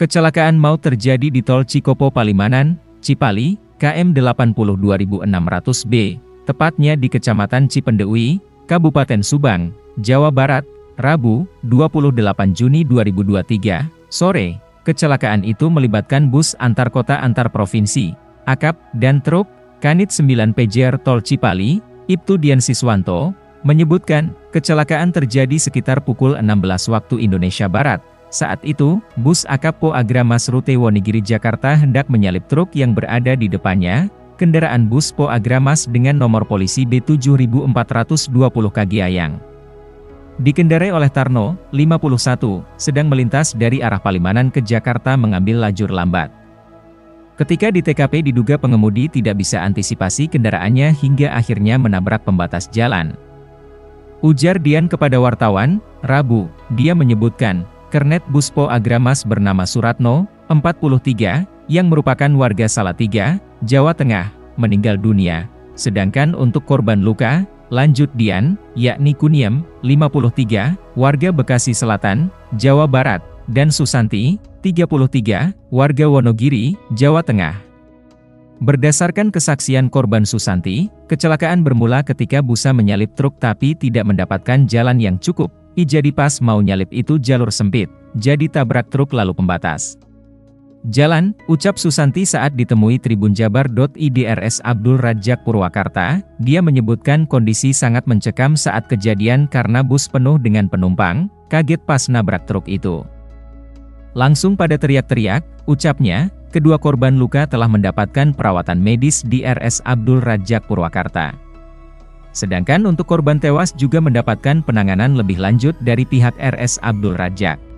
Kecelakaan maut terjadi di tol Cikopo Palimanan, Cipali, KM 82600B, tepatnya di Kecamatan Cipendeui, Kabupaten Subang, Jawa Barat, Rabu, 28 Juni 2023, sore. Kecelakaan itu melibatkan bus antar kota antar provinsi, akap, dan truk, Kanit 9 PJR Tol Cipali, Ibtu Dian Siswanto, menyebutkan, kecelakaan terjadi sekitar pukul 16 waktu Indonesia Barat, saat itu, bus Akapo Agramas rute Wonogiri Jakarta hendak menyalip truk yang berada di depannya, kendaraan bus Po Agramas dengan nomor polisi B7420 Kagiayang. Dikendarai oleh Tarno, 51, sedang melintas dari arah Palimanan ke Jakarta mengambil lajur lambat. Ketika di TKP diduga pengemudi tidak bisa antisipasi kendaraannya hingga akhirnya menabrak pembatas jalan. Ujar Dian kepada wartawan, Rabu, dia menyebutkan, Kernet Buspo Agramas bernama Suratno, 43, yang merupakan warga Salatiga, Jawa Tengah, meninggal dunia. Sedangkan untuk korban luka, lanjut Dian, yakni Kuniem, 53, warga Bekasi Selatan, Jawa Barat, dan Susanti, 33, warga Wonogiri, Jawa Tengah. Berdasarkan kesaksian korban Susanti, kecelakaan bermula ketika busa menyalip truk tapi tidak mendapatkan jalan yang cukup. I jadi pas mau nyalip itu jalur sempit, jadi tabrak truk lalu pembatas. Jalan, ucap Susanti saat ditemui Tribun Jabar.idrs Abdul Rajak Purwakarta, dia menyebutkan kondisi sangat mencekam saat kejadian karena bus penuh dengan penumpang, kaget pas nabrak truk itu. Langsung pada teriak-teriak, ucapnya, kedua korban luka telah mendapatkan perawatan medis di RS Abdul Rajak Purwakarta. Sedangkan untuk korban tewas juga mendapatkan penanganan lebih lanjut dari pihak RS Abdul Rajak.